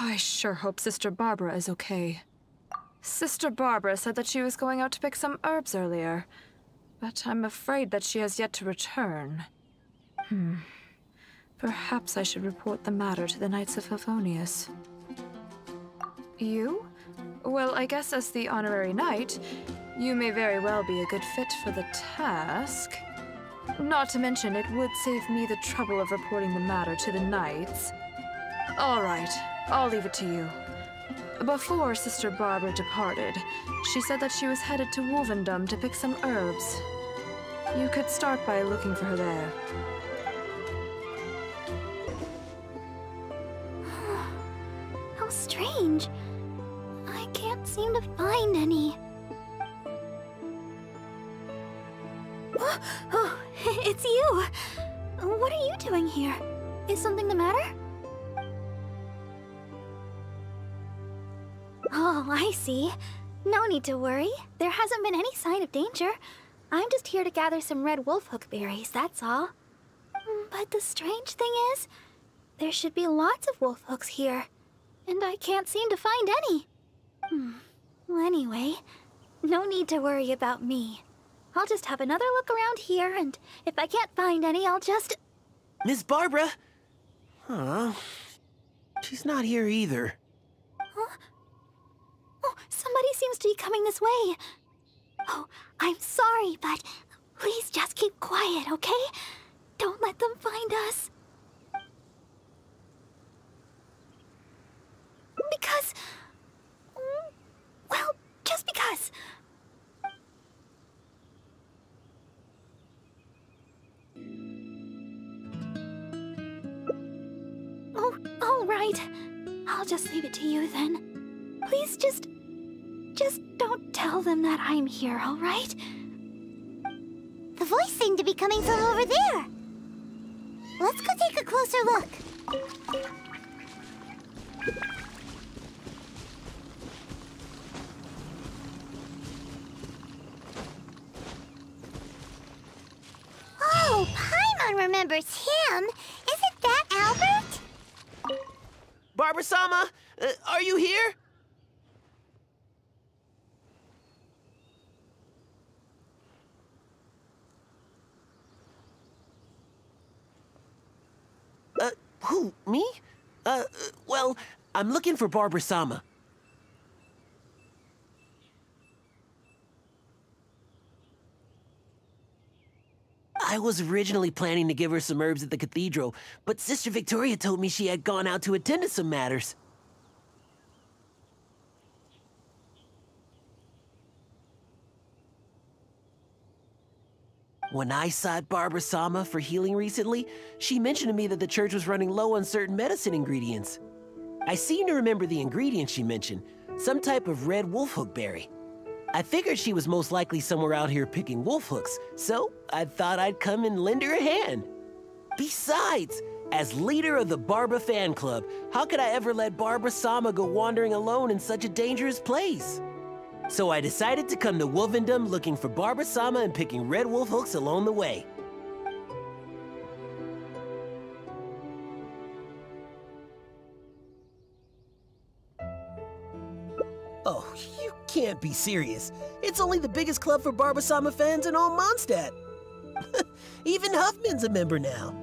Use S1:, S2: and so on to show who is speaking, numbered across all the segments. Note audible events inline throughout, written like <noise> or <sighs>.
S1: I sure hope Sister Barbara is okay. Sister Barbara said that she was going out to pick some herbs earlier, but I'm afraid that she has yet to return. Hmm. Perhaps I should report the matter to the Knights of Favonius. You? Well, I guess as the honorary knight, you may very well be a good fit for the task. Not to mention, it would save me the trouble of reporting the matter to the knights. All right, I'll leave it to you. Before Sister Barbara departed, she said that she was headed to Wolvendom to pick some herbs. You could start by looking for her there. <sighs>
S2: How strange. I can't seem to find any. <gasps> Oh, oh, <laughs> it's you! What are you doing here? Is something the matter? Oh, I see. No need to worry. There hasn't been any sign of danger. I'm just here to gather some red wolfhook berries, that's all. But the strange thing is, there should be lots of wolfhooks here. And I can't seem to find any. Hmm. Well, anyway, no need to worry about me. I'll just have another look around here, and if I can't find any, I'll just...
S3: Miss Barbara? Huh. She's not here either.
S2: Huh? Somebody seems to be coming this way. Oh, I'm sorry, but please just keep quiet, okay? Don't let them find us. Because... Well, just because. Oh, all right. I'll just leave it to you then. Please just... Just don't tell them that I'm here, all right?
S4: The voice seemed to be coming from over there. Let's go take a closer look. Oh, Paimon remembers him. Isn't that Albert?
S3: Barbara Sama, uh, are you here? Uh, who, me? Uh, uh, well, I'm looking for Barbara Sama. I was originally planning to give her some herbs at the cathedral, but Sister Victoria told me she had gone out to attend to some matters. When I sought Barbara Sama for healing recently, she mentioned to me that the church was running low on certain medicine ingredients. I seem to remember the ingredient she mentioned, some type of red wolfhook berry. I figured she was most likely somewhere out here picking wolfhooks, so I thought I'd come and lend her a hand. Besides, as leader of the Barbara fan club, how could I ever let Barbara Sama go wandering alone in such a dangerous place? So I decided to come to Wolvendom looking for Barbara Sama and picking red wolf hooks along the way. Can't be serious. It's only the biggest club for Barbara Sama fans in all Mondstadt. <laughs> Even Huffman's a member now.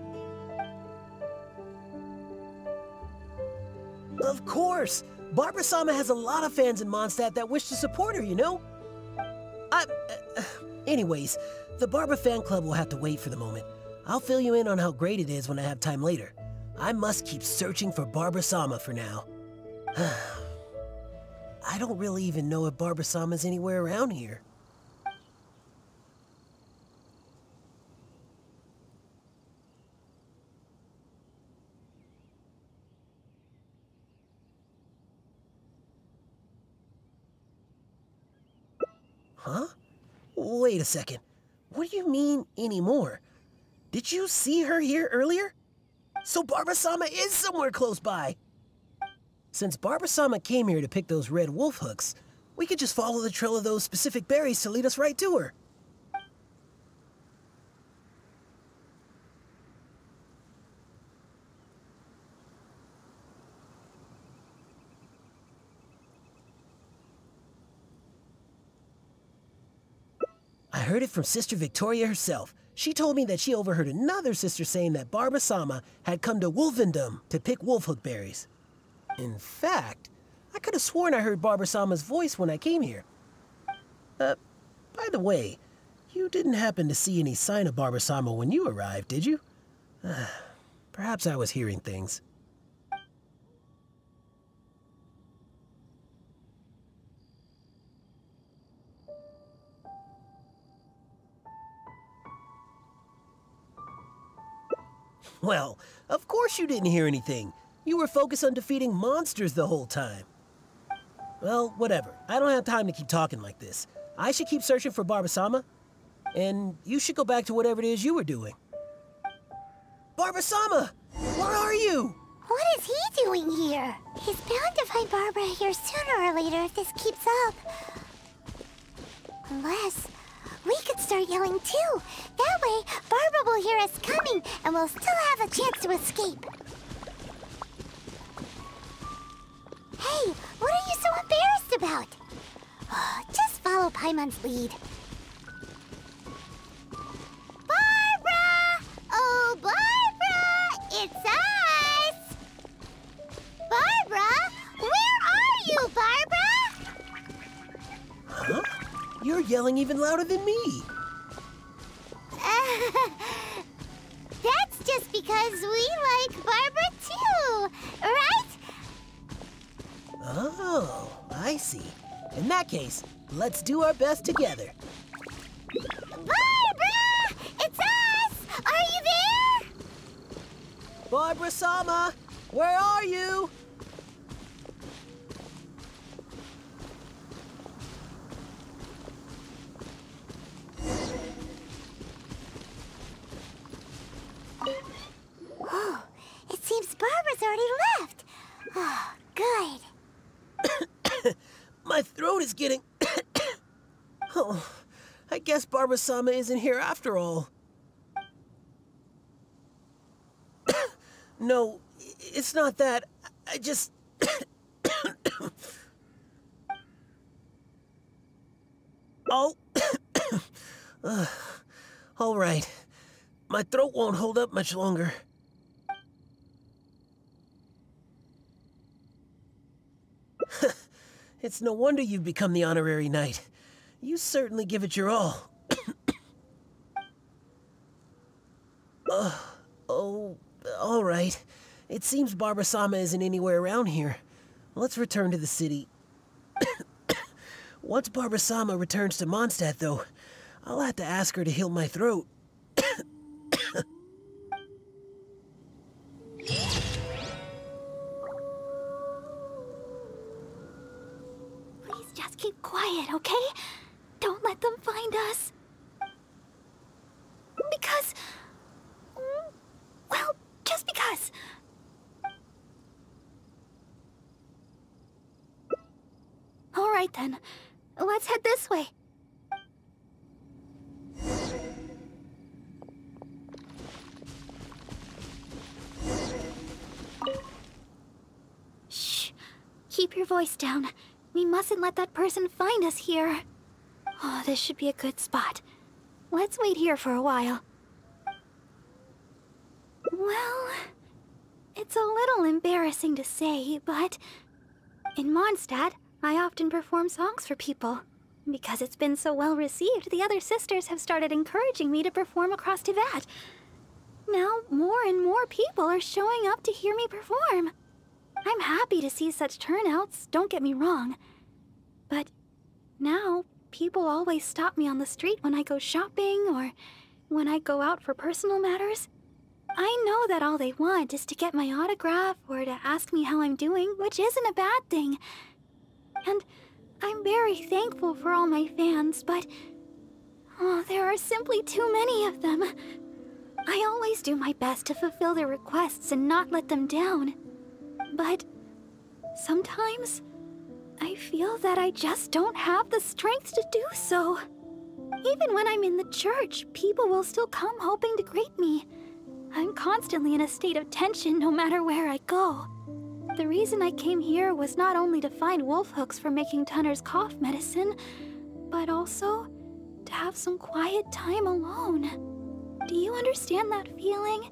S3: Of course! Barbara Sama has a lot of fans in Mondstadt that wish to support her, you know? I... Uh, anyways, the Barbara fan club will have to wait for the moment. I'll fill you in on how great it is when I have time later. I must keep searching for Barbara Sama for now. <sighs> <sighs> I don't really even know if Barbara Sama's anywhere around here. Huh? Wait a second. What do you mean, anymore? Did you see her here earlier? So Barbara Sama is somewhere close by. Since Barbara Sama came here to pick those red wolf hooks, we could just follow the trail of those specific berries to lead us right to her. I heard it from Sister Victoria herself. She told me that she overheard another sister saying that Barbara Sama had come to Wolvendom to pick wolfhook berries. In fact, I could have sworn I heard Barbara Sama's voice when I came here. Uh, by the way, you didn't happen to see any sign of Barbara Sama when you arrived, did you? Uh, <sighs> perhaps I was hearing things. Well, of course you didn't hear anything. You were focused on defeating monsters the whole time. Well, whatever. I don't have time to keep talking like this. I should keep searching for Barbara-sama, and you should go back to whatever it is you were doing. Barbara-sama! Where are you?
S4: What is he doing here? He's bound to find Barbara here sooner or later if this keeps up. Unless we could start yelling too. That way, Barbara will hear us coming and we'll still have a chance to escape. Hey, what are you so embarrassed about? Oh, just follow Paimon's lead. Barbara! Oh, Barbara! It's us! Barbara? Where are you, Barbara?
S3: Huh? You're yelling even louder than me. <laughs>
S4: That's just because we like Barbara too, right?
S3: Oh, I see. In that case, let's do our best together.
S4: Barbara! It's us! Are you there?
S3: Barbara Sama, where are you?
S4: Oh, it seems Barbara's already left. Oh, good.
S3: My throat is getting. oh, I guess Barbara Sama isn't here after all. <coughs> no, it's not that. I just. <coughs> oh. <coughs> uh, all right. My throat won't hold up much longer. <laughs> it's no wonder you've become the honorary knight. You certainly give it your all. Uh, oh, all right. It seems Barbara-sama isn't anywhere around here. Let's return to the city. <coughs> Once Barbara-sama returns to Mondstadt, though, I'll have to ask her to heal my throat. <coughs>
S2: Please just keep quiet, okay? Don't let them find us. Because... mm, Well, just because. All right then. Let's head this way. Shh. Keep your voice down. We mustn't let that person find us here. Oh, this should be a good spot. Let's wait here for a while. Well, it's a little embarrassing to say, but in Mondstadt, I often perform songs for people. Because it's been so well received, the other sisters have started encouraging me to perform across Teyvat. Now, more and more people are showing up to hear me perform. I'm happy to see such turnouts, don't get me wrong. But now, people always stop me on the street when I go shopping or when I go out for personal matters. I know that all they want is to get my autograph or to ask me how I'm doing, which isn't a bad thing. And I'm very thankful for all my fans, but oh, there are simply too many of them. I always do my best to fulfill their requests and not let them down. But sometimes I feel that I just don't have the strength to do so. Even when I'm in the church, people will still come hoping to greet me. I'm constantly in a state of tension no matter where I go. The reason I came here was not only to find wolf hooks for making Tunner's cough medicine, but also to have some quiet time alone. Do you understand that feeling?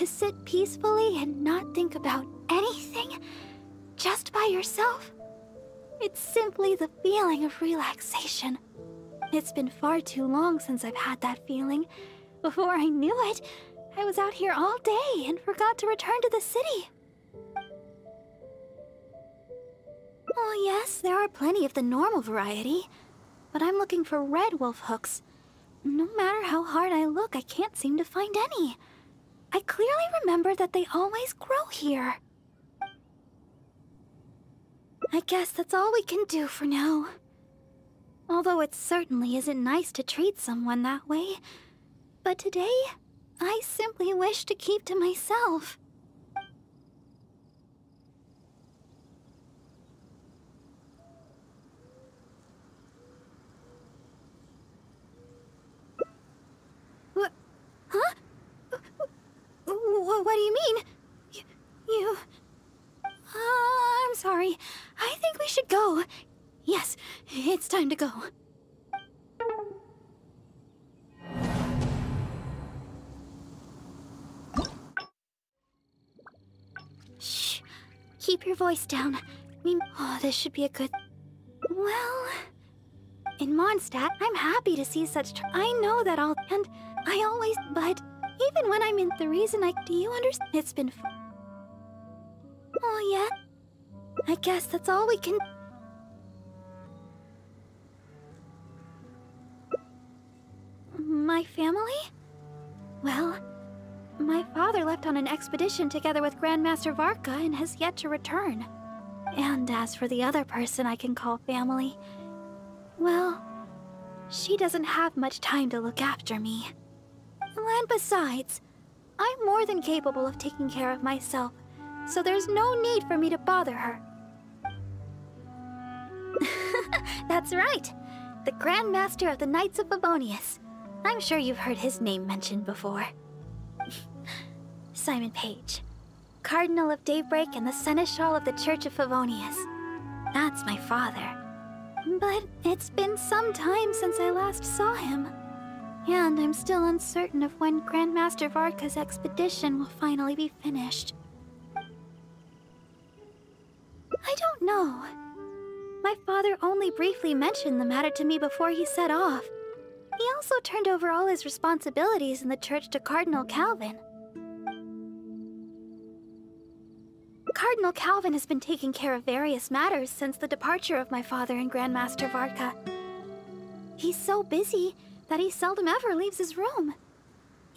S2: To sit peacefully and not think about anything? Just by yourself? It's simply the feeling of relaxation. It's been far too long since I've had that feeling. Before I knew it, I was out here all day and forgot to return to the city. Oh, yes, there are plenty of the normal variety. But I'm looking for red wolf hooks. No matter how hard I look, I can't seem to find any. I clearly remember that they always grow here. I guess that's all we can do for now. Although it certainly isn't nice to treat someone that way. But today, I simply wish to keep to myself. What? Huh? What, do you mean? You... you... Uh, I'm sorry. I think we should go. Yes, it's time to go. Shh. Keep your voice down. We... Oh, this should be a good... Well... In Mondstadt, I'm happy to see such... I know that I'll... And I always... But... Even when I'm in the reason I... Do you understand? It's been... Oh, yeah? I guess that's all we can... My family? Well, my father left on an expedition together with Grandmaster Varka and has yet to return. And as for the other person I can call family, well, she doesn't have much time to look after me. And besides, I'm more than capable of taking care of myself, so there's no need for me to bother her. <laughs> That's right! The Grand Master of the Knights of Favonius. I'm sure you've heard his name mentioned before. <laughs> Simon Pegg, Cardinal of Daybreak and the Seneschal of the Church of Favonius. That's my father. But it's been some time since I last saw him. And I'm still uncertain of when Grandmaster Varka's expedition will finally be finished. I don't know. My father only briefly mentioned the matter to me before he set off. He also turned over all his responsibilities in the church to Cardinal Calvin. Cardinal Calvin has been taking care of various matters since the departure of my father and Grandmaster Varka. He's so busy that he seldom ever leaves his room.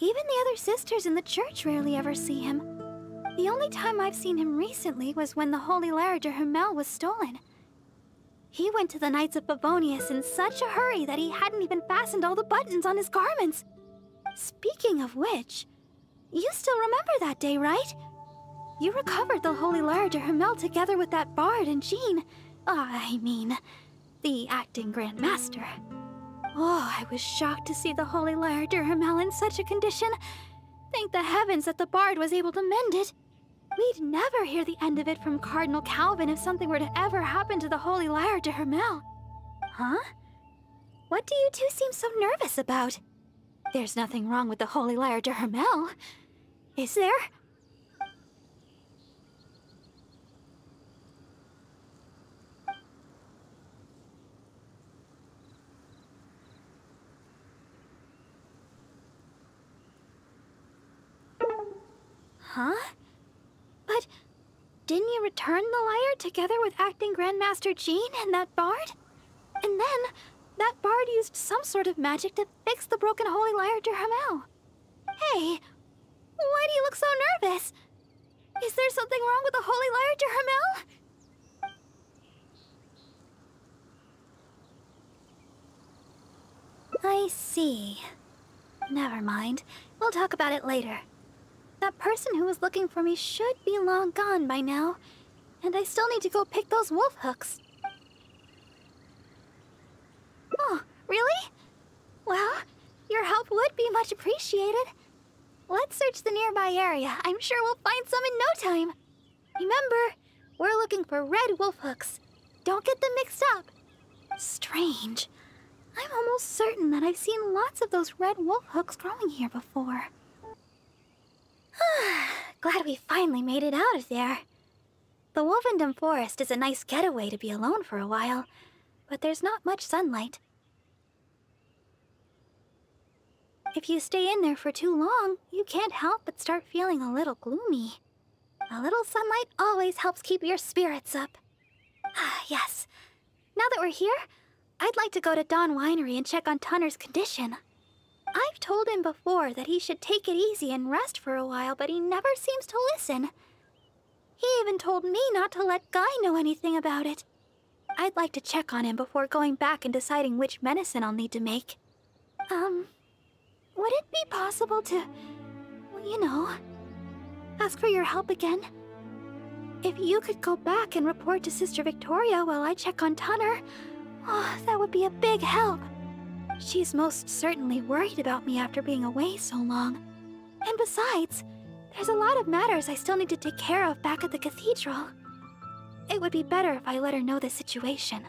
S2: Even the other sisters in the church rarely ever see him. The only time I've seen him recently was when the Holy Lyre Himmel was stolen. He went to the Knights of Favonius in such a hurry that he hadn't even fastened all the buttons on his garments. Speaking of which, you still remember that day, right? You recovered the Holy Lyre Himmel together with that bard and Jean. Uh, I mean, the acting Grand Master. Oh, I was shocked to see the Holy der Himmel in such a condition. Thank the heavens that the bard was able to mend it. We'd never hear the end of it from Cardinal Calvin if something were to ever happen to the Holy Lyre der Himmel. Huh? What do you two seem so nervous about? There's nothing wrong with the Holy Lyre der Himmel. Is there? Huh? But didn't you return the lyre together with acting Grandmaster Jean and that bard? And then, that bard used some sort of magic to fix the broken Holy Lyre der Himmel. Hey, why do you look so nervous? Is there something wrong with the Holy Lyre der Himmel? I see. Never mind. We'll talk about it later. That person who was looking for me should be long gone by now. And I still need to go pick those wolf hooks. Oh, really? Well, your help would be much appreciated. Let's search the nearby area. I'm sure we'll find some in no time. Remember, we're looking for red wolf hooks. Don't get them mixed up. Strange. I'm almost certain that I've seen lots of those red wolf hooks growing here before. <sighs> Glad we finally made it out of there. The Wolvendom Forest is a nice getaway to be alone for a while, but there's not much sunlight. If you stay in there for too long, you can't help but start feeling a little gloomy. A little sunlight always helps keep your spirits up. Ah, yes. Now that we're here, I'd like to go to Dawn Winery and check on Tunner's condition. I've told him before that he should take it easy and rest for a while, but he never seems to listen. He even told me not to let Guy know anything about it. I'd like to check on him before going back and deciding which medicine I'll need to make. Um, would it be possible to, you know, ask for your help again? If you could go back and report to Sister Victoria while I check on Tunner, oh, that would be a big help. She's most certainly worried about me after being away so long. And besides, there's a lot of matters I still need to take care of back at the cathedral. It would be better if I let her know the situation.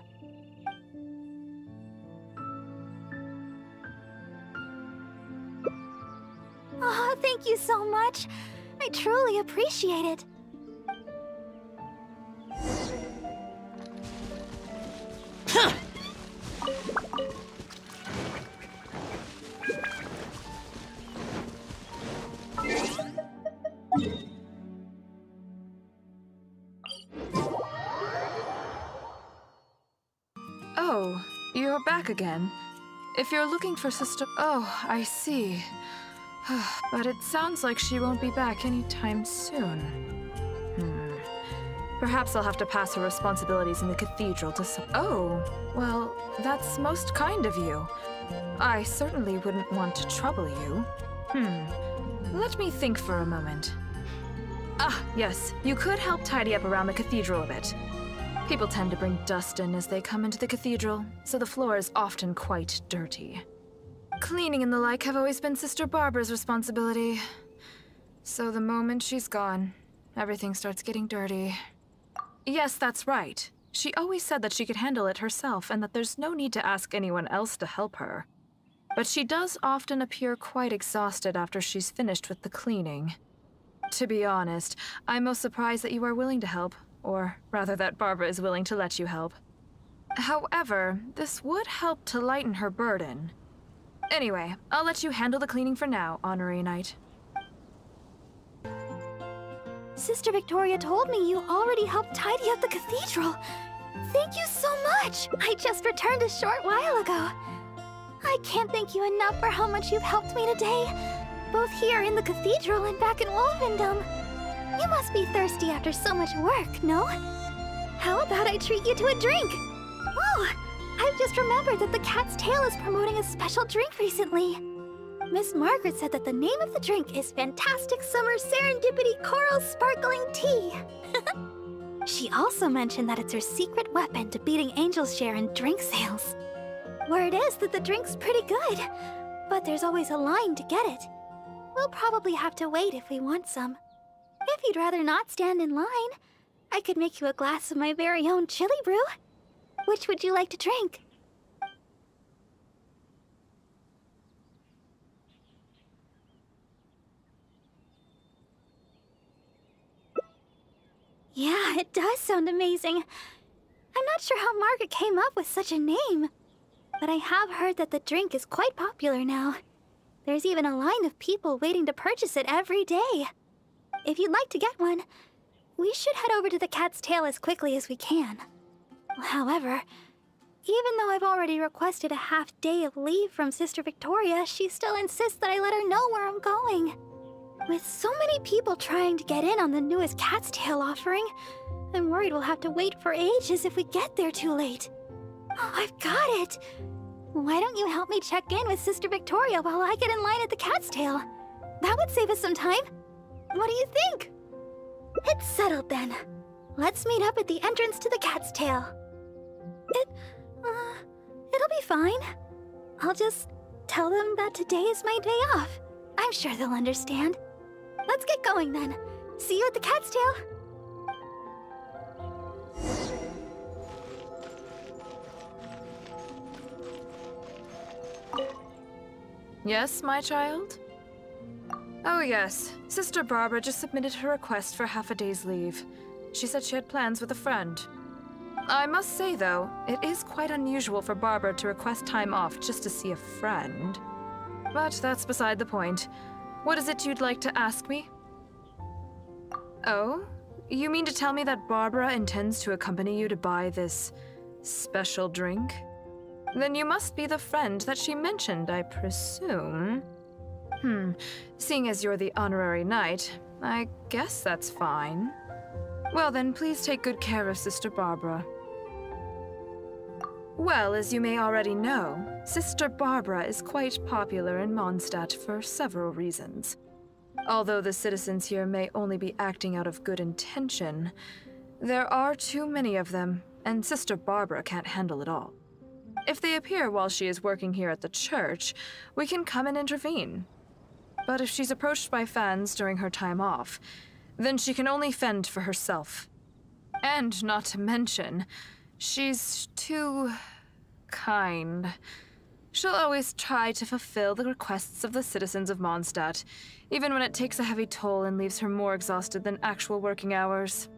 S2: Oh, thank you so much. I truly appreciate it.
S1: Oh, back again. If you're looking for Sister... Oh, I see. <sighs> but it sounds like she won't be back anytime soon. Hmm. Perhaps I'll have to pass her responsibilities in the cathedral to some... Oh, well, that's most kind of you. I certainly wouldn't want to trouble you. Hmm. Let me think for a moment. Ah, yes, you could help tidy up around the cathedral a bit. People tend to bring dust in as they come into the cathedral, so the floor is often quite dirty. Cleaning and the like have always been Sister Barbara's responsibility. So the moment she's gone, everything starts getting dirty. Yes, that's right. She always said that she could handle it herself and that there's no need to ask anyone else to help her. But she does often appear quite exhausted after she's finished with the cleaning. To be honest, I'm most surprised that you are willing to help, or rather that Barbara is willing to let you help. However, this would help to lighten her burden. Anyway, I'll let you handle the cleaning for now, Honorary Knight.
S2: Sister Victoria told me you already helped tidy up the cathedral. Thank you so much! I just returned a short while ago. I can't thank you enough for how much you've helped me today, both here in the cathedral and back in Wolvendom. You must be thirsty after so much work, no? How about I treat you to a drink? Oh, I've just remembered that the Cat's Tail is promoting a special drink recently. Miss Margaret said that the name of the drink is Fantastic Summer Serendipity Coral Sparkling Tea. <laughs> she also mentioned that it's her secret weapon to beating Angel's share in drink sales. Word is that the drink's pretty good, but there's always a line to get it. We'll probably have to wait if we want some. If you'd rather not stand in line, I could make you a glass of my very own chili brew. Which would you like to drink? Yeah, it does sound amazing. I'm not sure how Margaret came up with such a name. But I have heard that the drink is quite popular now. There's even a line of people waiting to purchase it every day. If you'd like to get one, we should head over to the Cat's Tail as quickly as we can. However, even though I've already requested a half day of leave from Sister Victoria, she still insists that I let her know where I'm going. With so many people trying to get in on the newest Cat's Tail offering, I'm worried we'll have to wait for ages if we get there too late. Oh, I've got it! Why don't you help me check in with Sister Victoria while I get in line at the Cat's Tail? That would save us some time. What do you think? It's settled then. Let's meet up at the entrance to the Cat's Tail. It, uh, it'll be fine. I'll just tell them that today is my day off. I'm sure they'll understand. Let's get going then. See you at the Cat's Tail.
S1: Yes, my child? Oh, yes. Sister Barbara just submitted her request for half a day's leave. She said she had plans with a friend. I must say, though, it is quite unusual for Barbara to request time off just to see a friend. But that's beside the point. What is it you'd like to ask me? Oh? You mean to tell me that Barbara intends to accompany you to buy this special drink? Then you must be the friend that she mentioned, I presume. Hmm, seeing as you're the honorary knight, I guess that's fine. Well then, please take good care of Sister Barbara. Well, as you may already know, Sister Barbara is quite popular in Mondstadt for several reasons. Although the citizens here may only be acting out of good intention, there are too many of them, and Sister Barbara can't handle it all. If they appear while she is working here at the church, we can come and intervene. But if she's approached by fans during her time off, then she can only fend for herself. And not to mention, she's too... kind. She'll always try to fulfill the requests of the citizens of Mondstadt, even when it takes a heavy toll and leaves her more exhausted than actual working hours.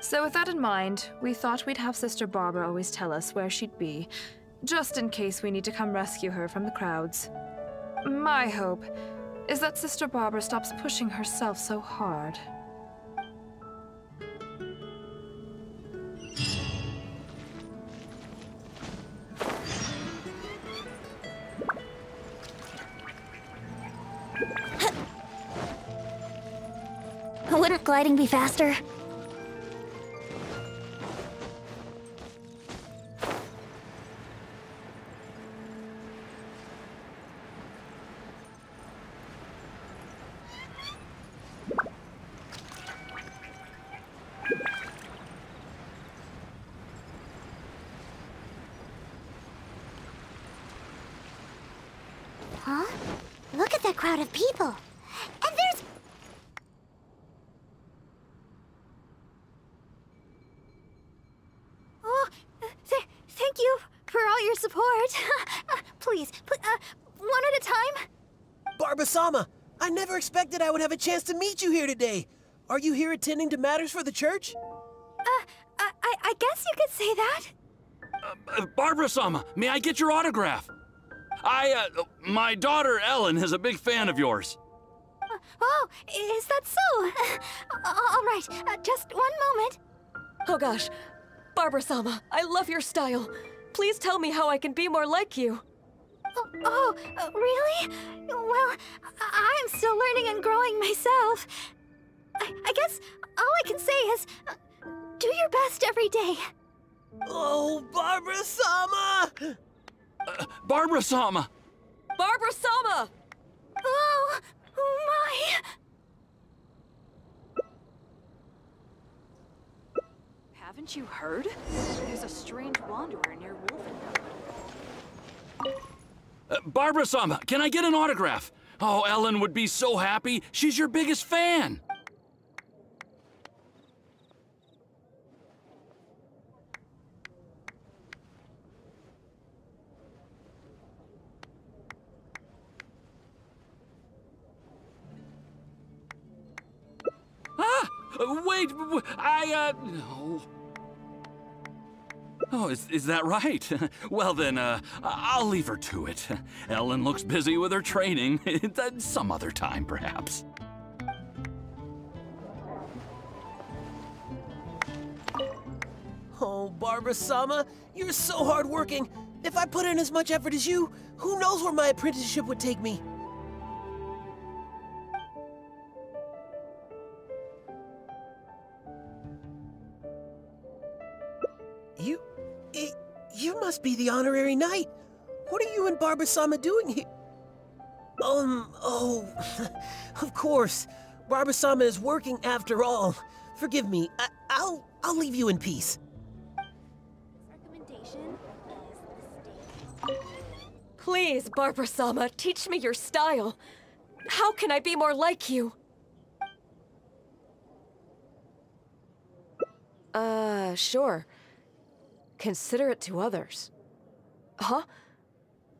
S1: So with that in mind, we thought we'd have Sister Barbara always tell us where she'd be, just in case we need to come rescue her from the crowds. My hope is that Sister Barbara stops pushing herself so hard.
S2: Wouldn't gliding be faster? Barbara
S3: Sama, I never expected I would have a chance to meet you here today. Are you here attending to matters for the church?
S2: Uh, I, I, I guess you could say that.
S5: Uh, Barbara Sama, may I get your autograph? I, uh, my daughter Ellen is a big fan of yours.
S2: Uh, oh, is that so? <laughs> all right, uh, just one moment.
S6: Oh gosh, Barbara Sama, I love your style. Please tell me how I can be more like you.
S2: Oh, oh uh, really? Well, I I'm still learning and growing myself. I, I guess all I can say is uh, do your best every day.
S3: Oh, Barbara Sama!
S5: Uh, Barbara Sama!
S6: Barbara Sama!
S2: Oh, oh my!
S7: Haven't you heard? There's a strange wanderer near Wolfenbelt.
S5: Uh, Barbara Sama, can I get an autograph? Oh, Ellen would be so happy. She's your biggest fan. Ah! Wait, I, uh, no. Oh, is, is that right? <laughs> well then, uh, I'll leave her to it. Ellen looks busy with her training. <laughs> Some other time, perhaps.
S3: Oh, Barbara Sama, you're so hardworking. If I put in as much effort as you, who knows where my apprenticeship would take me? Must be the honorary knight. What are you and Barbara Sama doing here? Um, oh, <laughs> of course. Barbara Sama is working after all. Forgive me. I, I'll, I'll leave you in peace.
S4: Recommendation is the.
S6: Please, Barbara Sama, teach me your style. How can I be more like you? Uh, sure. Consider it to others. Huh?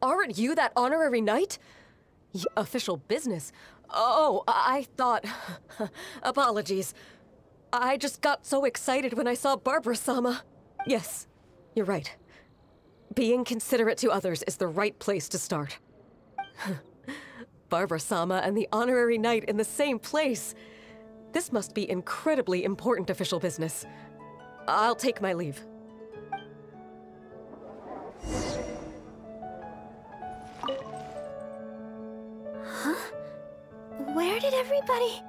S6: Aren't you that honorary knight? Y- official business? Oh, I I thought. <laughs> Apologies. I just got so excited when I saw Barbara Sama. Yes, you're right. Being considerate to others is the right place to start. <laughs> Barbara Sama and the honorary knight in the same place. This must be incredibly important official business. I'll take my leave.
S2: Where did everybody...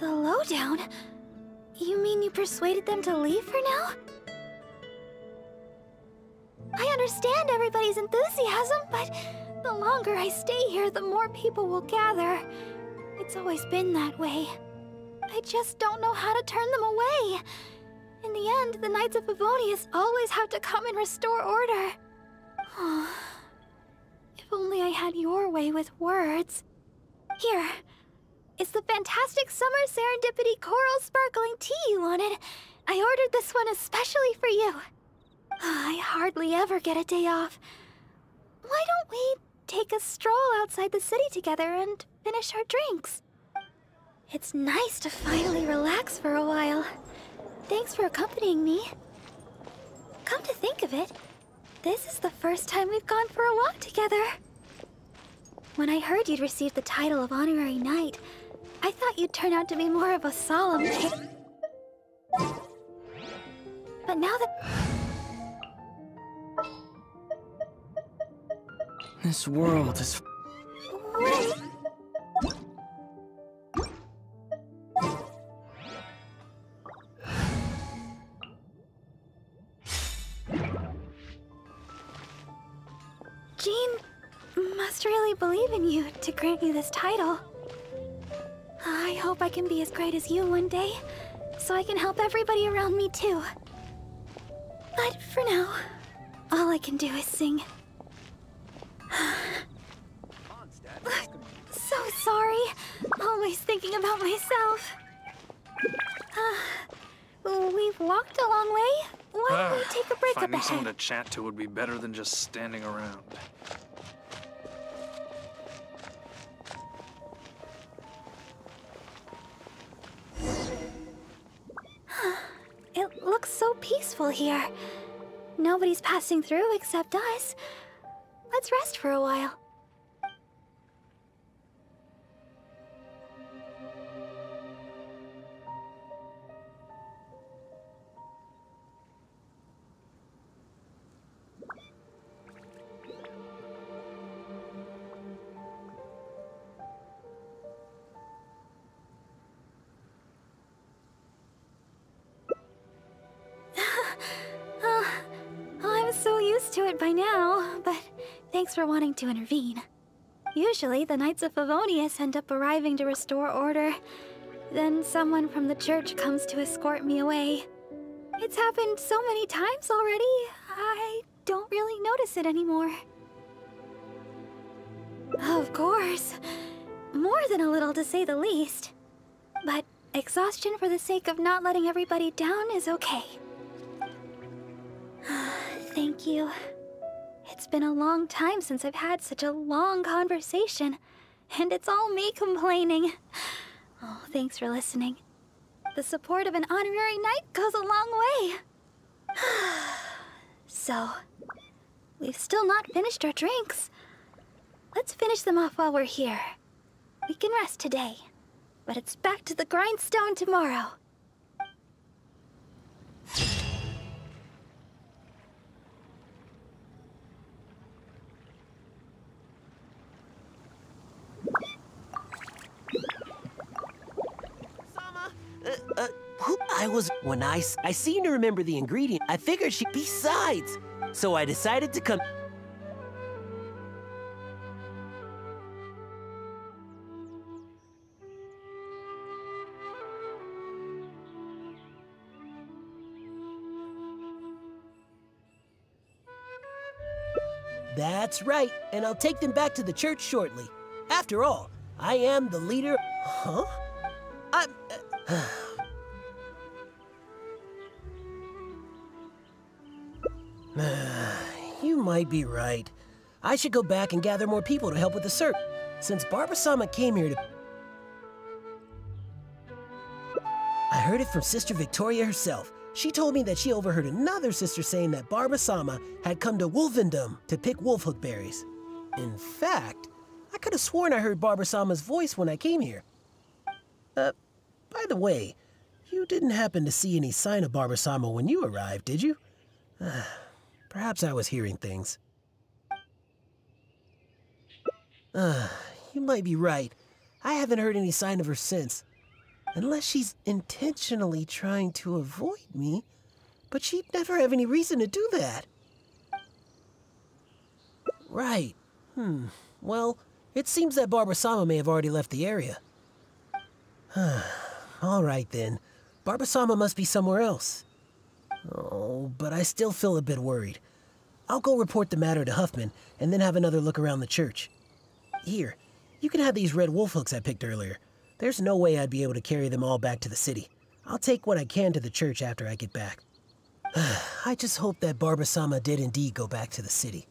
S2: The lowdown? You mean you persuaded them to leave for now? I understand everybody's enthusiasm, but the longer I stay here, the more people will gather. It's always been that way. I just don't know how to turn them away. In the end, the Knights of Favonius always have to come and restore order. <sighs> Oh. If only I had your way with words. Here. It's the fantastic summer serendipity coral sparkling tea you wanted. I ordered this one especially for you. I hardly ever get a day off. Why don't we take a stroll outside the city together and finish our drinks? It's nice to finally relax for a while. Thanks for accompanying me. Come to think of it, this is the first time we've gone for a walk together. When I heard you'd received the title of honorary knight, I thought you'd turn out to be more of a solemn. But now that
S8: This world is.
S2: Wait. Really believe in you to grant you this title. I hope I can be as great as you one day, so I can help everybody around me too. But for now, all I can do is sing. <sighs> So sorry. Always thinking about myself. <sighs> Uh, we've walked a long way. Why don't we take a break up
S9: Finding someone to chat to would be better than just standing around.
S2: It looks so peaceful here. Nobody's passing through except us. Let's rest for a while. For wanting to intervene. Usually, the Knights of Favonius end up arriving to restore order. Then someone from the church comes to escort me away. It's happened so many times already, I don't really notice it anymore. Of course. More than a little to say the least. But exhaustion for the sake of not letting everybody down is okay. <sighs> Thank you. It's been a long time since I've had such a long conversation, and it's all me complaining. Oh, thanks for listening. The support of an honorary knight goes a long way. <sighs> so, we've still not finished our drinks. Let's finish them off while we're here. We can rest today, but it's back to the grindstone tomorrow.
S3: Uh, who I was when I, I seem to remember the ingredient. I figured she besides, so I decided to come. That's right, and I'll take them back to the church shortly. After all, I am the leader. Huh? I'm. uh, <sighs> <sighs> <sighs> might be right. I should go back and gather more people to help with the search. Since Barbara-sama came here to... I heard it from Sister Victoria herself. She told me that she overheard another sister saying that Barbara-sama had come to Wolvendom to pick wolfhook berries. In fact, I could have sworn I heard Barbara-sama's voice when I came here. Uh, by the way, you didn't happen to see any sign of Barbara-sama when you arrived, did you? <sighs> <sighs> Perhaps I was hearing things. Uh, you might be right. I haven't heard any sign of her since. Unless she's intentionally trying to avoid me, but she'd never have any reason to do that. Right. Hmm. Well, it seems that Barbara-sama may have already left the area. <sighs> All right then. Barbara-sama must be somewhere else. Oh, but I still feel a bit worried. I'll go report the matter to Huffman and then have another look around the church. Here, you can have these red wolf hooks I picked earlier. There's no way I'd be able to carry them all back to the city. I'll take what I can to the church after I get back. <sighs> I just hope that Barbara-sama did indeed go back to the city.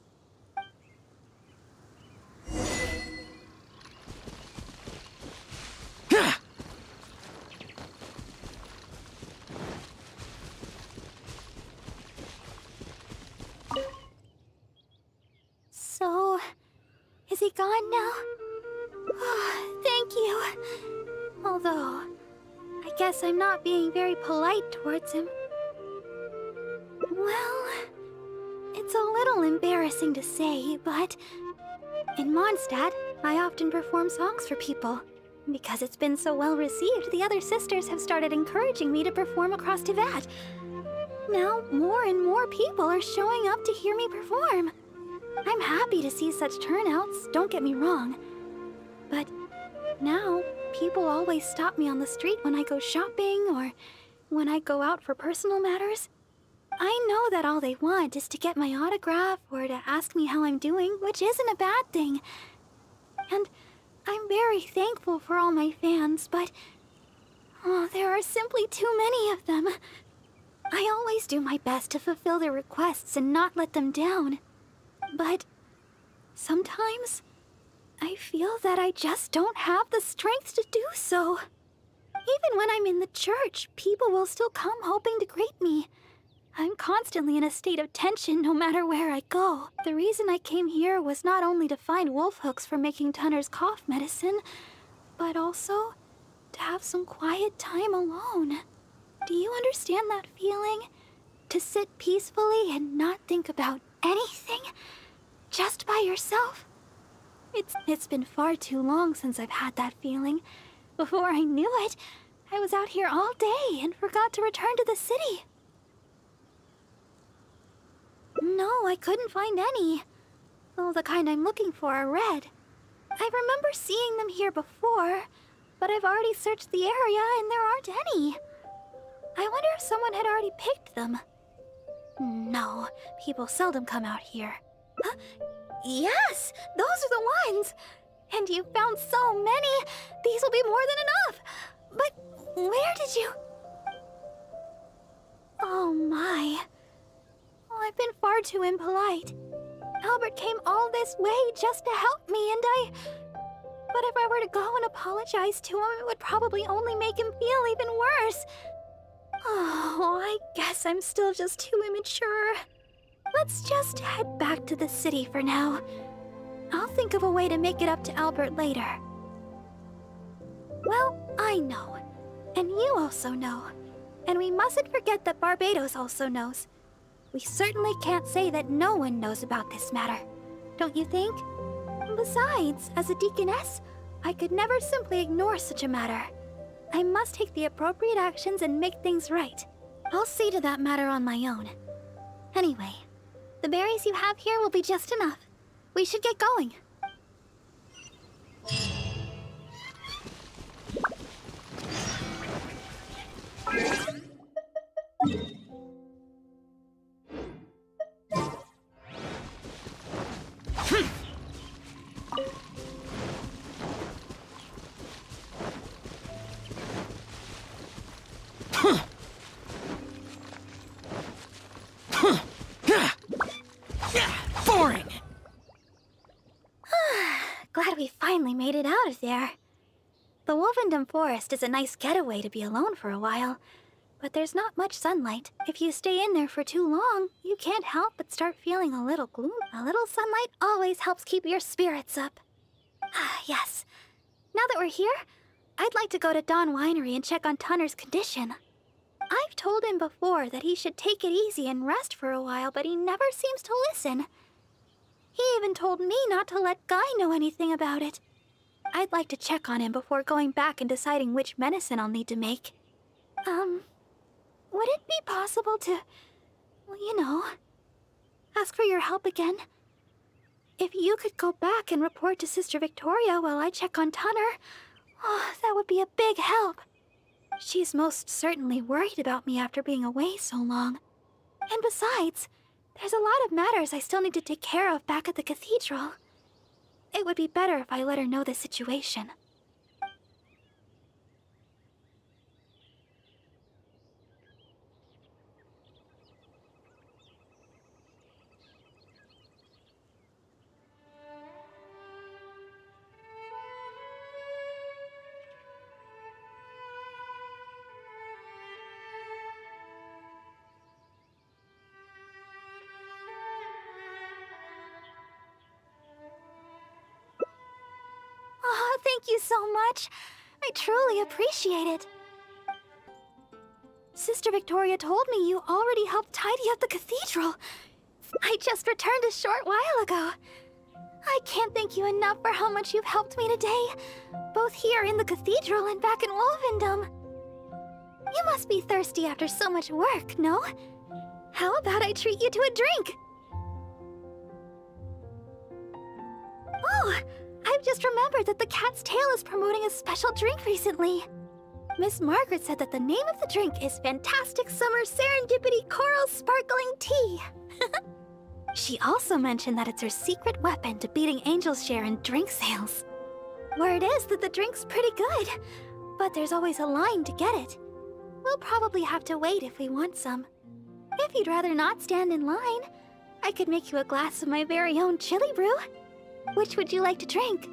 S2: Say, but in Mondstadt, I often perform songs for people. Because it's been so well received, the other sisters have started encouraging me to perform across Teyvat. Now, more and more people are showing up to hear me perform. I'm happy to see such turnouts, don't get me wrong. But now, people always stop me on the street when I go shopping or when I go out for personal matters. I know that all they want is to get my autograph or to ask me how I'm doing, which isn't a bad thing. And I'm very thankful for all my fans, but oh, there are simply too many of them. I always do my best to fulfill their requests and not let them down. But sometimes I feel that I just don't have the strength to do so. Even when I'm in the church, people will still come hoping to greet me. I'm constantly in a state of tension no matter where I go. The reason I came here was not only to find wolf hooks for making Tunner's cough medicine, but also to have some quiet time alone. Do you understand that feeling? To sit peacefully and not think about anything? Just by yourself? It's, it's been far too long since I've had that feeling. Before I knew it, I was out here all day and forgot to return to the city. No, I couldn't find any. Well, the kind I'm looking for are red. I remember seeing them here before, but I've already searched the area and there aren't any. I wonder if someone had already picked them. No, people seldom come out here. Huh? Yes, those are the ones! And you found so many! These will be more than enough! But where did you... Oh my. I've been far too impolite. Albert came all this way just to help me, and I... But if I were to go and apologize to him, it would probably only make him feel even worse. Oh, I guess I'm still just too immature. Let's just head back to the city for now. I'll think of a way to make it up to Albert later. Well, I know. And you also know. And we mustn't forget that Barbatos also knows we certainly can't say that no one knows about this matter, don't you think? Besides, as a deaconess, I could never simply ignore such a matter. I must take the appropriate actions and make things right. I'll see to that matter on my own. Anyway, the berries you have here will be just enough. We should get going. Wolvendom Forest is a nice getaway to be alone for a while, but there's not much sunlight. If you stay in there for too long, you can't help but start feeling a little gloom. A little sunlight always helps keep your spirits up. Ah, yes. Now that we're here, I'd like to go to Dawn Winery and check on Tunner's condition. I've told him before that he should take it easy and rest for a while, but he never seems to listen. He even told me not to let Guy know anything about it. I'd like to check on him before going back and deciding which medicine I'll need to make. Um, would it be possible to, well, you know, ask for your help again? If you could go back and report to Sister Victoria while I check on Tunner, oh, that would be a big help. She's most certainly worried about me after being away so long. And besides, there's a lot of matters I still need to take care of back at the cathedral. It would be better if I let her know the situation. Thank you so much. I truly appreciate it. Sister Victoria told me you already helped tidy up the cathedral. I just returned a short while ago. I can't thank you enough for how much you've helped me today, both here in the cathedral and back in Wolvendom. You must be thirsty after so much work, no? How about I treat you to a drink? Oh, I've just remembered that the Cat's Tail is promoting a special drink recently. Miss Margaret said that the name of the drink is Fantastic Summer Serendipity Coral Sparkling Tea. <laughs> she also mentioned that it's her secret weapon to beating Angel's share in drink sales. Word is that the drink's pretty good, but there's always a line to get it. We'll probably have to wait if we want some. If you'd rather not stand in line, I could make you a glass of my very own chili brew. Which would you like to drink?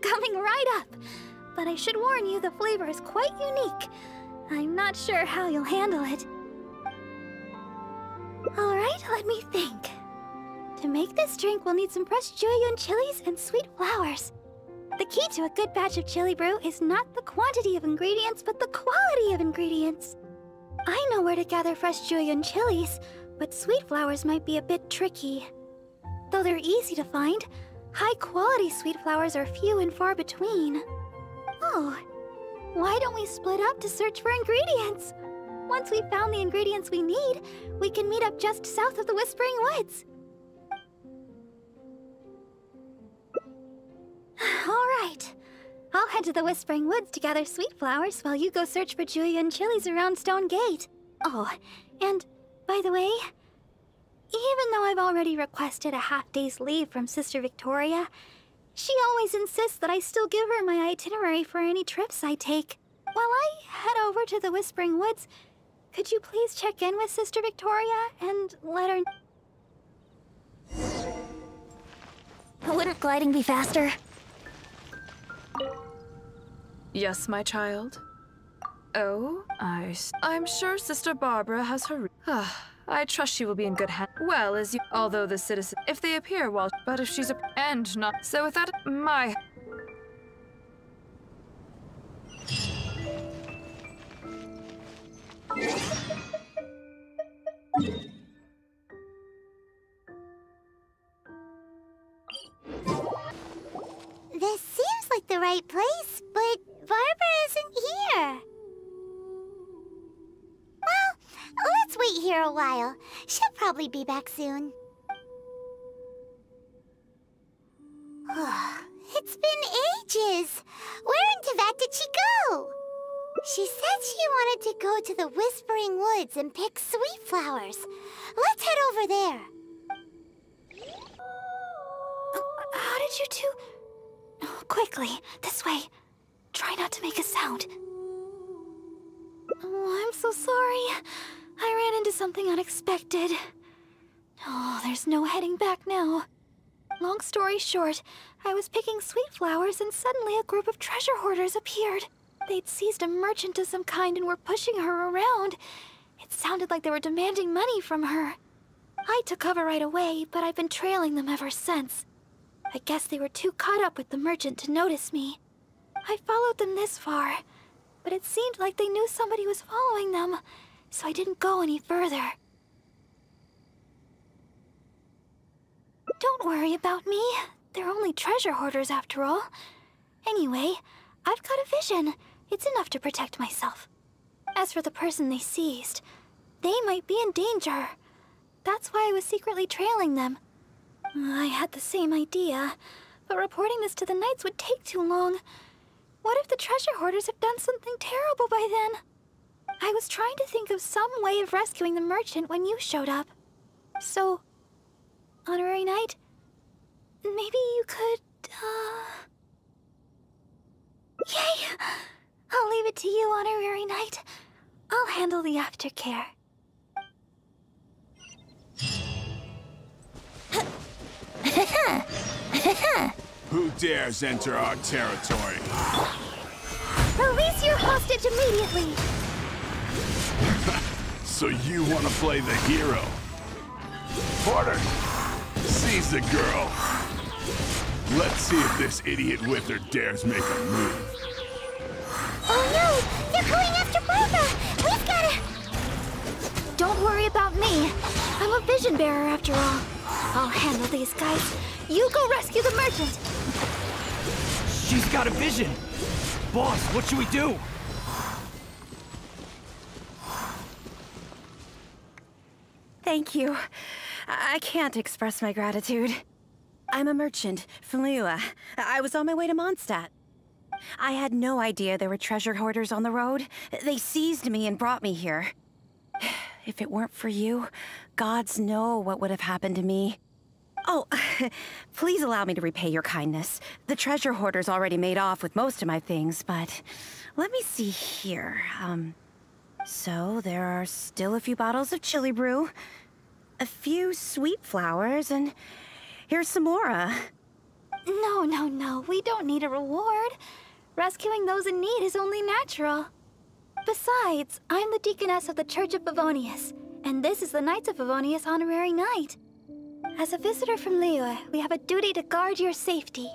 S2: Coming right up. But I should warn you, the flavor is quite unique. I'm not sure how you'll handle it. Alright, let me think. To make this drink, we'll need some fresh Jueyun chilies and sweet flowers. The key to a good batch of chili brew is not the quantity of ingredients, but the quality of ingredients. I know where to gather fresh Jueyun chilies, but sweet flowers might be a bit tricky. Though they're easy to find, high-quality sweet flowers are few and far between. Oh, why don't we split up to search for ingredients? Once we've found the ingredients we need, we can meet up just south of the Whispering Woods. <sighs> All right. I'll head to the Whispering Woods to gather sweet flowers while you go search for Jueyun chilies around Stone Gate. Oh, and by the way, even though I've already requested a half day's leave from Sister Victoria, she always insists that I still give her my itinerary for any trips I take. While I head over to the Whispering Woods, could you please check in with Sister Victoria and let her... Wouldn't gliding be faster?
S1: Yes, my child. Oh, I'm sure Sister Barbara has her. <sighs> I trust she will be in good hands. Well, as you. Although the citizen. If they appear while. But if she's a. And not. So with that. My.
S4: This seems like the right place, but Barbara isn't here. Let's wait here a while. She'll probably be back soon. <sighs> it's been ages. Where in Teyvat did she go? She said she wanted to go to the Whispering Woods and pick sweet flowers. Let's head over there.
S2: How did you two... Oh, quickly, this way. Try not to make a sound. Oh, I'm so sorry. Into something unexpected. Oh, there's no heading back now. Long story short, I was picking sweet flowers and suddenly a group of treasure hoarders appeared. They'd seized a merchant of some kind and were pushing her around. It sounded like they were demanding money from her. I took cover right away, but I've been trailing them ever since. I guess they were too caught up with the merchant to notice me. I followed them this far, but it seemed like they knew somebody was following them, so I didn't go any further. Don't worry about me. They're only treasure hoarders after all. Anyway, I've got a vision. It's enough to protect myself. As for the person they seized, they might be in danger. That's why I was secretly trailing them. I had the same idea, but reporting this to the Knights would take too long. What if the treasure hoarders have done something terrible by then? I was trying to think of some way of rescuing the merchant when you showed up. So, Honorary Knight, maybe you could, uh... Yay! I'll leave it to you, Honorary Knight. I'll handle the aftercare. <laughs>
S10: Who dares enter our territory?
S2: Release your hostage immediately!
S10: So you want to play the hero? Porter, seize the girl. Let's see if this idiot with her dares make a move.
S4: Oh no! They're going after Barbara! We've gotta...
S2: Don't worry about me. I'm a vision bearer after all. I'll handle these guys. You go rescue the merchant.
S8: She's got a vision! Boss, what should we do?
S11: Thank you. I can't express my gratitude. I'm a merchant from Liyue. I was on my way to Mondstadt. I had no idea there were treasure hoarders on the road. They seized me and brought me here. <sighs> If it weren't for you, gods know what would have happened to me. Oh, <laughs> please allow me to repay your kindness. The treasure hoarders already made off with most of my things, but let me see here. Um, so there are still a few bottles of chili brew, a few sweet flowers, and here's some more. uh,
S2: No, no, no. We don't need a reward. Rescuing those in need is only natural. Besides, I'm the deaconess of the Church of Favonius, and this is the Knights of Favonius Honorary Knight. As a visitor from Liyue, we have a duty to guard your safety.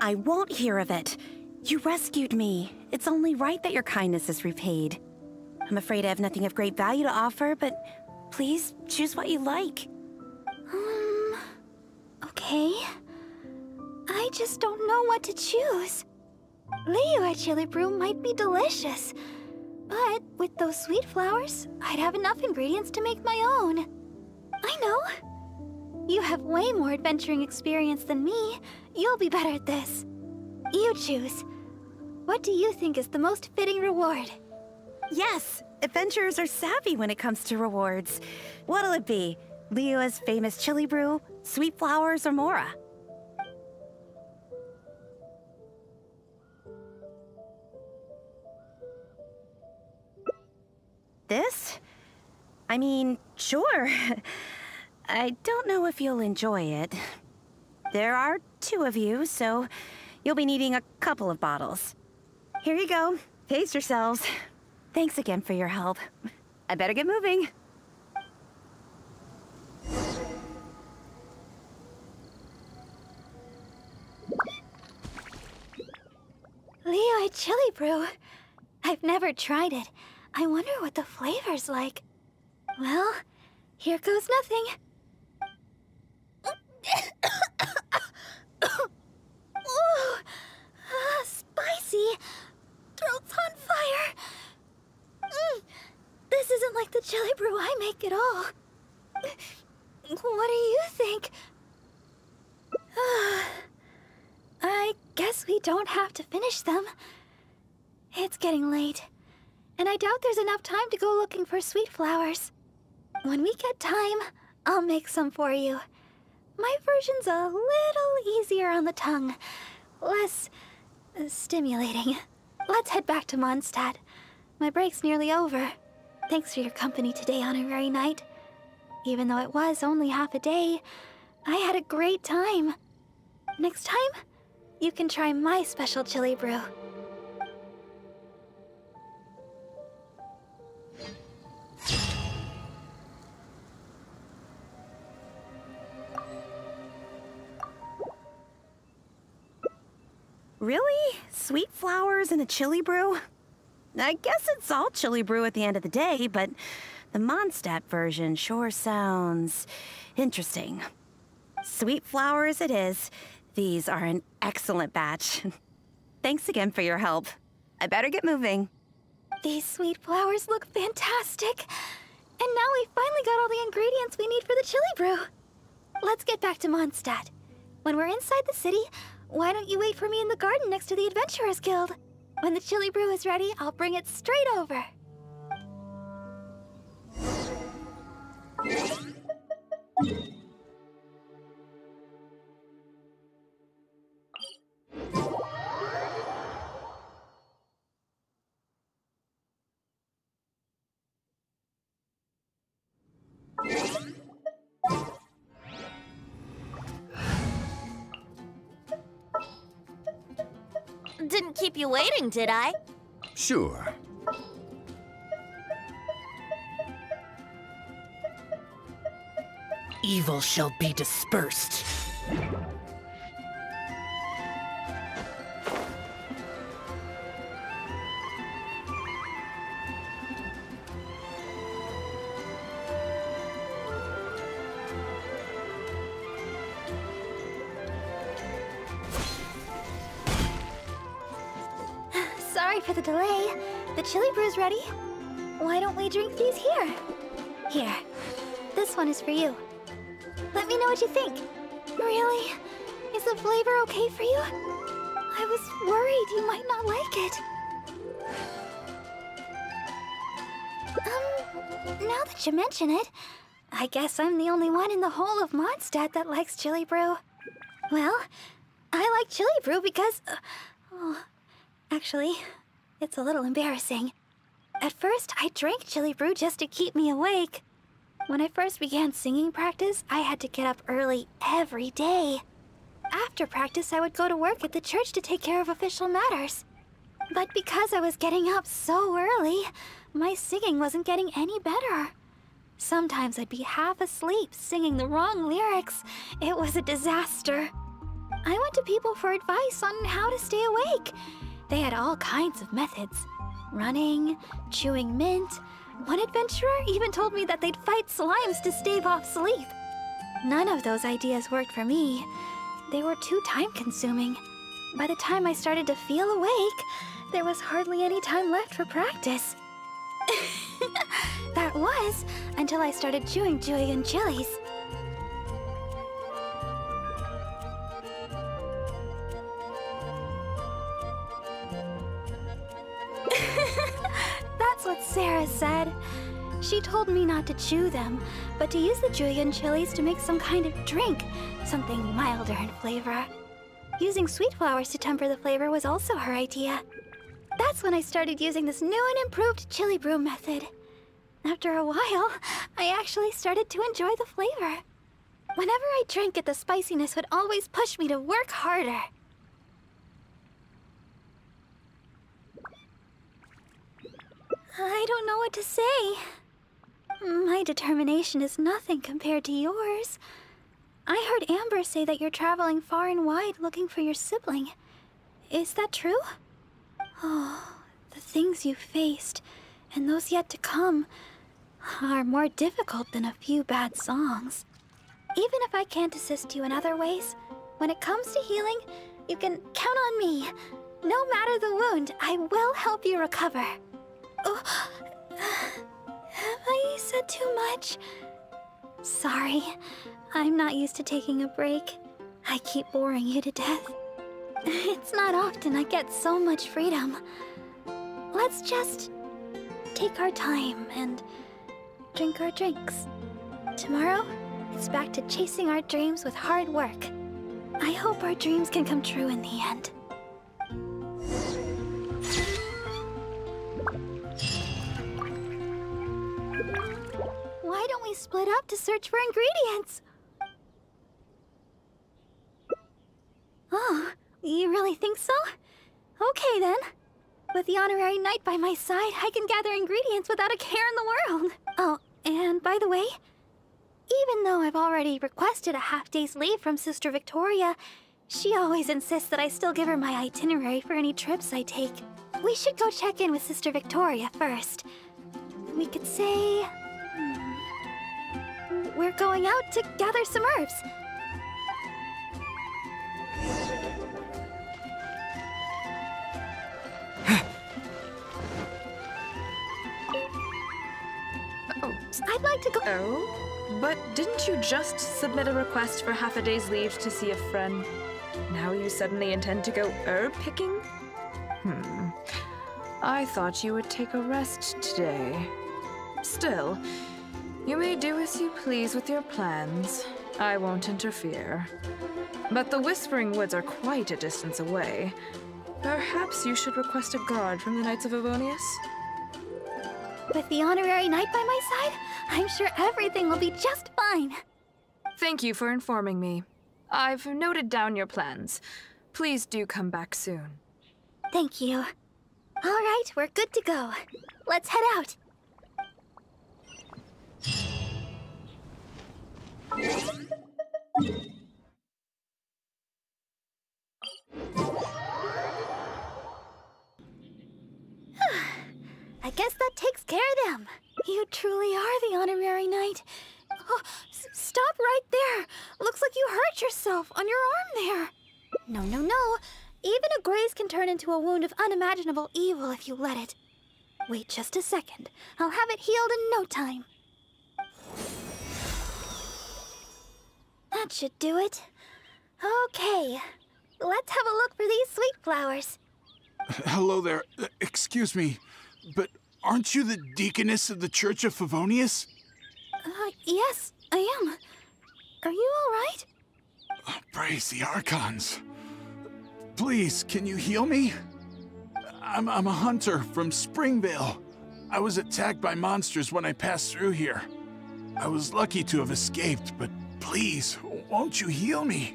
S11: I won't hear of it. You rescued me. It's only right that your kindness is repaid. I'm afraid I have nothing of great value to offer, but please choose what you like.
S2: Um, okay. I just don't know what to choose. Liyue chili brew might be delicious, but with those sweet flowers, I'd have enough ingredients to make my own. I know. You have way more adventuring experience than me. You'll be better at this. You choose. What do you think is the most fitting reward?
S11: Yes, adventurers are savvy when it comes to rewards. What'll it be? Liyue's famous chili brew, sweet flowers, or Mora? This? I mean, sure. <laughs> I don't know if you'll enjoy it. There are two of you, so you'll be needing a couple of bottles. Here you go. Pace yourselves. Thanks again for your help. I better get moving.
S2: Liyue chili brew. I've never tried it. I wonder what the flavor's like. Well, here goes nothing. <coughs> Ooh, ah, spicy. Throat's on fire. Mm, this isn't like the chili brew I make at all. What do you think? <sighs> I guess we don't have to finish them. It's getting late, and I doubt there's enough time to go looking for sweet flowers. When we get time, I'll make some for you. My version's a little easier on the tongue, less stimulating. Let's head back to Mondstadt. My break's nearly over. Thanks for your company today, Honorary Knight. Even though it was only half a day, I had a great time. Next time, you can try my special chili brew.
S11: Really? Sweet flowers and a chili brew? I guess it's all chili brew at the end of the day, but the Mondstadt version sure sounds interesting. Sweet flowers it is. These are an excellent batch. <laughs> Thanks again for your help. I better get moving.
S2: These sweet flowers look fantastic. And now we finally got all the ingredients we need for the chili brew. Let's get back to Mondstadt. When we're inside the city, why don't you wait for me in the garden next to the Adventurers Guild? When the chili brew is ready, I'll bring it straight over. <laughs>
S4: keep you waiting, did I?
S12: Sure.
S3: Evil shall be dispersed.
S2: Sorry for the delay. The chili brew's ready. Why don't we drink these here? Here. This one is for you. Let me know what you think. Really? Is the flavor okay for you? I was worried you might not like it. Um, now that you mention it, I guess I'm the only one in the whole of Mondstadt that likes chili brew. Well, I like chili brew because... Uh, oh, actually, it's a little embarrassing. At first, I drank chili brew just to keep me awake. When I first began singing practice, I had to get up early every day. After practice, I would go to work at the church to take care of official matters. But because I was getting up so early, my singing wasn't getting any better. Sometimes I'd be half asleep singing the wrong lyrics. It was a disaster. I went to people for advice on how to stay awake. They had all kinds of methods running, chewing mint. One adventurer even told me that they'd fight slimes to stave off sleep. None of those ideas worked for me. They were too time consuming. By the time I started to feel awake, there was hardly any time left for practice. <laughs> that was until I started chewing Jueyun chilies. <laughs> That's what Sarah said. She told me not to chew them, but to use the Jueyun chilies to make some kind of drink, something milder in flavor. Using sweet flowers to temper the flavor was also her idea. That's when I started using this new and improved chili brew method. After a while, <laughs> I actually started to enjoy the flavor. Whenever I drank it, the spiciness would always push me to work harder. I don't know what to say. My determination is nothing compared to yours. I heard Amber say that you're traveling far and wide looking for your sibling. Is that true? Oh, the things you faced, and those yet to come, are more difficult than a few bad songs. Even if I can't assist you in other ways, when it comes to healing, you can count on me. No matter the wound, I will help you recover. <sighs> Have I said too much? Sorry, I'm not used to taking a break. I keep boring you to death. <laughs> It's not often I get so much freedom. Let's just take our time and drink our drinks. Tomorrow, it's back to chasing our dreams with hard work. I hope our dreams can come true in the end. Why don't we split up to search for ingredients? Oh, you really think so? Okay then. With the honorary knight by my side, I can gather ingredients without a care in the world. Oh, and by the way, even though I've already requested a half day's leave from Sister Victoria, she always insists that I still give her my itinerary for any trips I take. We should go check in with Sister Victoria first. We could say... hmm, We're going out to gather some herbs.
S1: Oh, <gasps>
S2: I'd like to go...
S1: Oh? But didn't you just submit a request for half a day's leave to see a friend? Now you suddenly intend to go herb picking? Hmm. I thought you would take a rest today. Still, you may do as you please with your plans. I won't interfere. But the Whispering Woods are quite a distance away. Perhaps you should request a guard from the Knights of Favonius?
S2: With the honorary knight by my side, I'm sure everything will be just fine.
S1: Thank you for informing me. I've noted down your plans. Please do come back soon.
S2: Thank you. All right, we're good to go. Let's head out. <sighs> I guess that takes care of them. You truly are the honorary knight. Oh, stop right there. Looks like you hurt yourself on your arm there. No, no, no. Even a graze can turn into a wound of unimaginable evil if you let it. Wait just a second. I'll have it healed in no time. That should do it. Okay. Let's have a look for these sweet flowers. <laughs>
S10: Hello there. Excuse me, but aren't you the deaconess of the Church of Favonius?
S2: Uh, yes, I am. Are you all right?
S10: Praise the Archons. Please, can you heal me? I'm, I'm a hunter from Springvale. I was attacked by monsters when I passed through here. I was lucky to have escaped, but please, won't you heal me?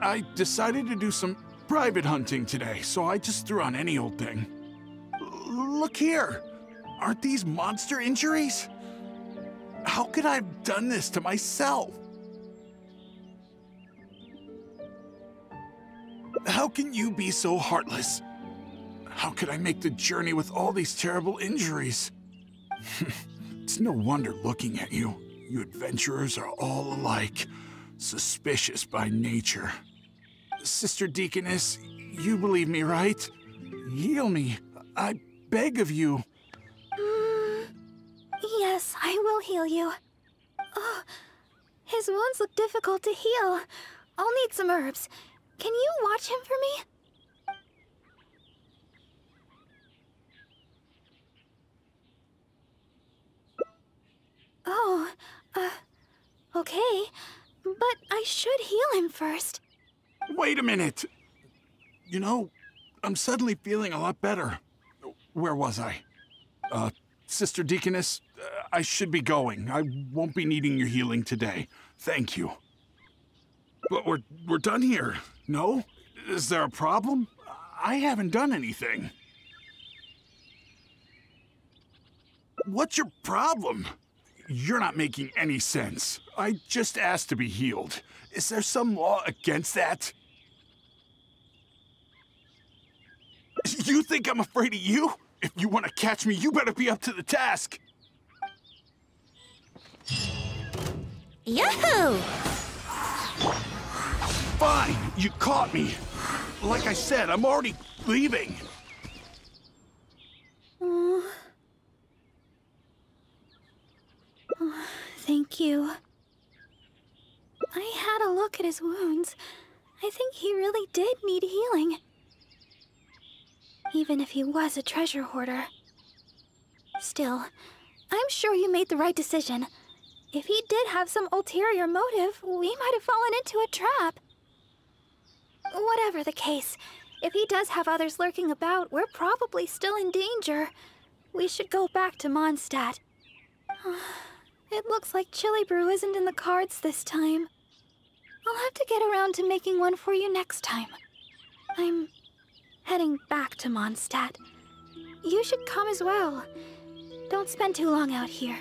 S10: I decided to do some private hunting today, so I just threw on any old thing. L- look here! Aren't these monster injuries? How could I have done this to myself? How can you be so heartless? How could I make the journey with all these terrible injuries? <laughs> it's no wonder looking at you. You adventurers are all alike, suspicious by nature. Sister Deaconess, you believe me, right? Heal me. I beg of you.
S2: Mm, yes, I will heal you. Oh, his wounds look difficult to heal. I'll need some herbs. Can you watch him for me? Oh, uh, okay. But I should heal him first.
S10: Wait a minute. You know, I'm suddenly feeling a lot better. Where was I? Uh, Sister Deaconess, uh, I should be going. I won't be needing your healing today. Thank you. But we're we're done here. No? Is there a problem? I haven't done anything. What's your problem? You're not making any sense. I just asked to be healed. Is there some law against that? You think I'm afraid of you? If you want to catch me, you better be up to the task.
S4: Yahoo!
S10: Fine, you caught me. Like I said, I'm already leaving.
S2: Oh. Oh, thank you. I had a look at his wounds. I think he really did need healing. Even if he was a treasure hoarder. Still, I'm sure you made the right decision. If he did have some ulterior motive, we might have fallen into a trap. Whatever the case, If he does have others lurking about, we're probably still in danger. We should go back to Mondstadt. <sighs> It looks like Chili Brew isn't in the cards this time. I'll have to get around to making one for you next time. I'm heading back to Mondstadt. You should come as well. Don't spend too long out here.